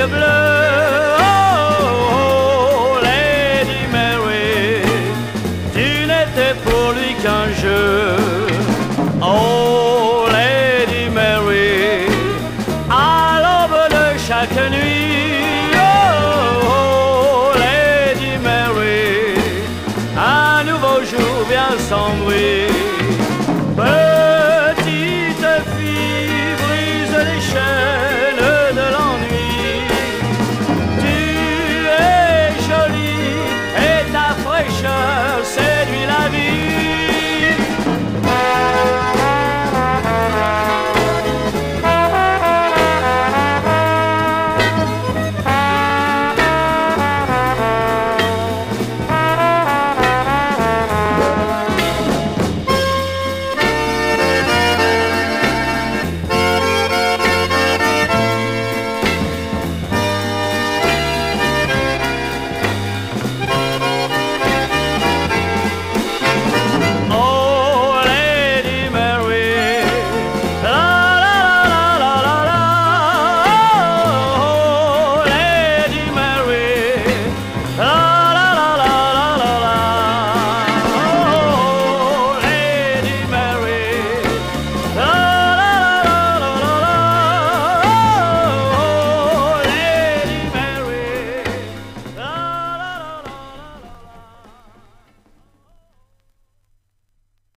yeux bleus. Oh, oh, oh Lady Mary, tu n'étais pour lui qu'un jeu.